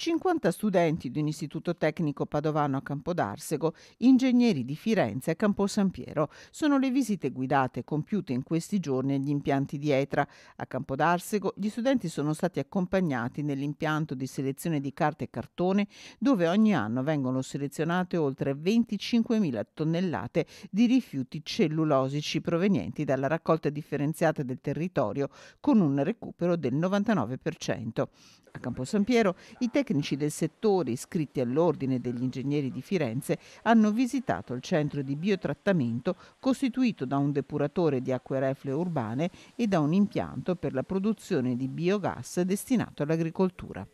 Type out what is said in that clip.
50 studenti di un istituto tecnico padovano a Campodarsego, ingegneri di Firenze a Campo San Piero. Sono le visite guidate compiute in questi giorni agli impianti di Etra. A Campodarsego gli studenti sono stati accompagnati nell'impianto di selezione di carta e cartone dove ogni anno vengono selezionate oltre 25.000 tonnellate di rifiuti cellulosici provenienti dalla raccolta differenziata del territorio con un recupero del 99%. A Campo San Piero i tecnici del settore iscritti all'Ordine degli Ingegneri di Firenze hanno visitato il centro di biotrattamento costituito da un depuratore di acque reflue urbane e da un impianto per la produzione di biogas destinato all'agricoltura.